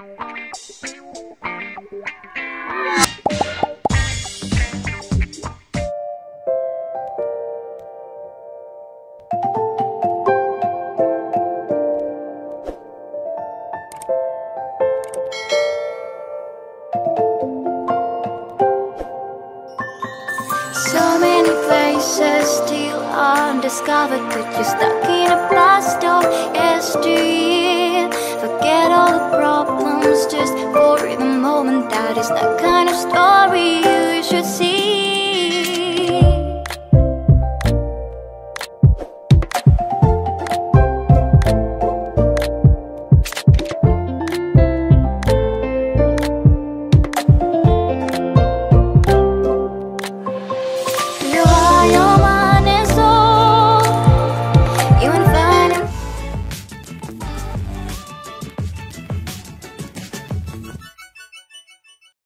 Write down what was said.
So many places still undiscovered, but you're stuck in a. but it's not good.